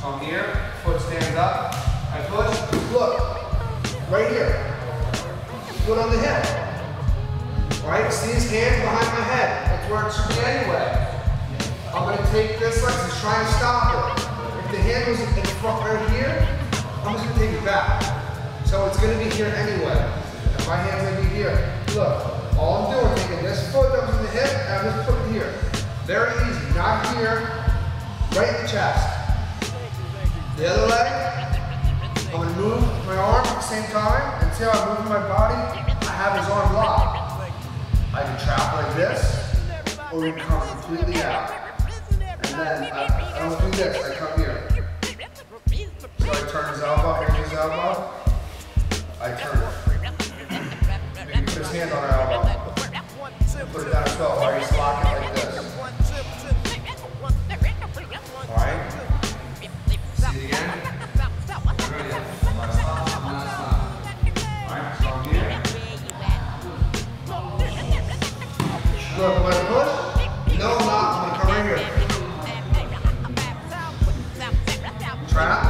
Come here, foot stands up. I push, look, right here. Foot on the hip. Right, see his hand behind my head. That's where it should be anyway. I'm gonna take this like this, try and stop it. If the hand was in front right here, I'm just gonna take it back. So it's gonna be here anyway. And my hand's gonna be here. Look, all I'm doing, taking this foot was in the hip, and I'm just putting it here. Very easy, not here, right in the chest. The other leg, I'm gonna move my arm at the same time, and see how I'm moving my body? I have his arm locked. I can trap like this, or we come completely out. And then I, I don't do this, I come here. So I turn his elbow, here's his elbow. I turn it. Maybe put his hand on our elbow. Put it down as well I no I'm gonna come right here. Trap.